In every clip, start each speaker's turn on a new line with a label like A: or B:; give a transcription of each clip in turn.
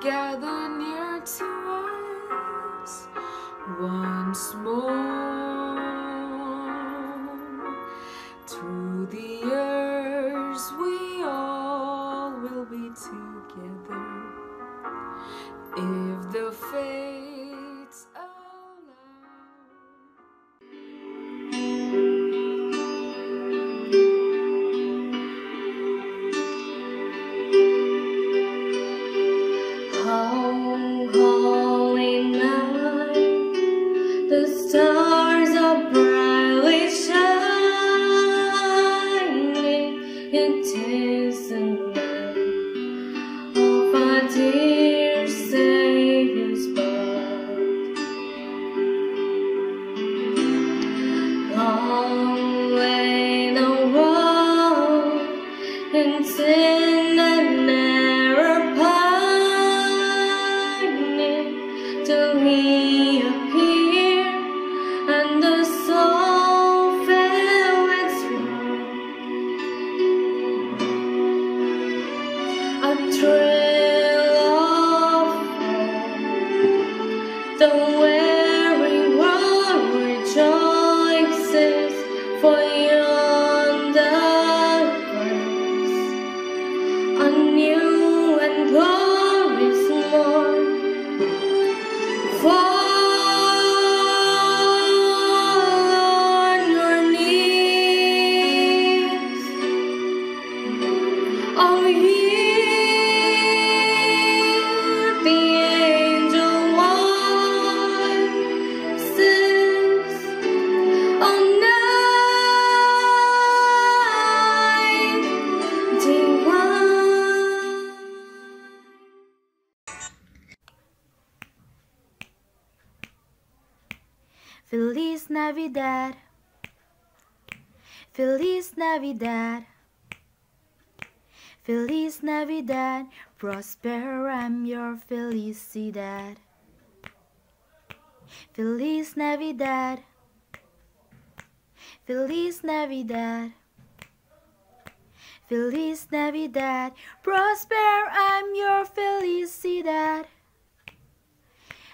A: Gather near to us once more. Through the years,
B: tão
C: Feliz Navidad. Feliz Navidad. Feliz Navidad. Prosper I'm your felicidad. Feliz Navidad. Feliz Navidad. Feliz Navidad. Prosper I'm your felicidad.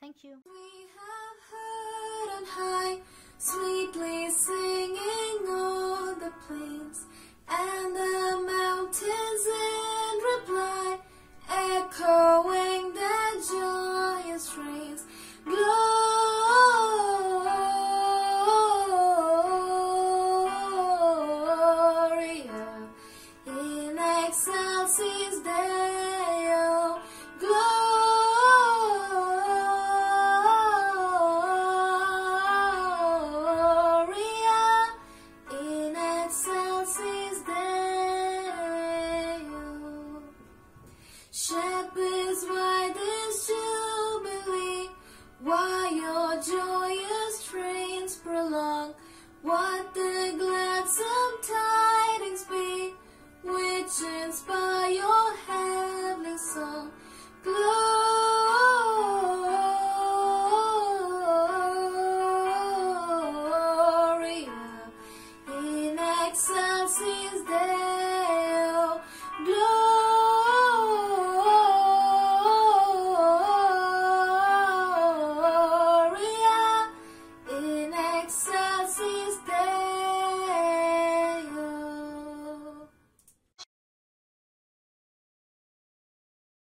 C: Thank you.
B: We have heard on high, sweetly singing on the plains up is what